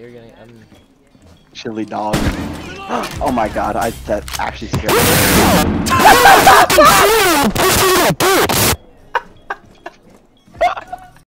you're getting. Um. Chili dog. oh my god, I that actually scared me.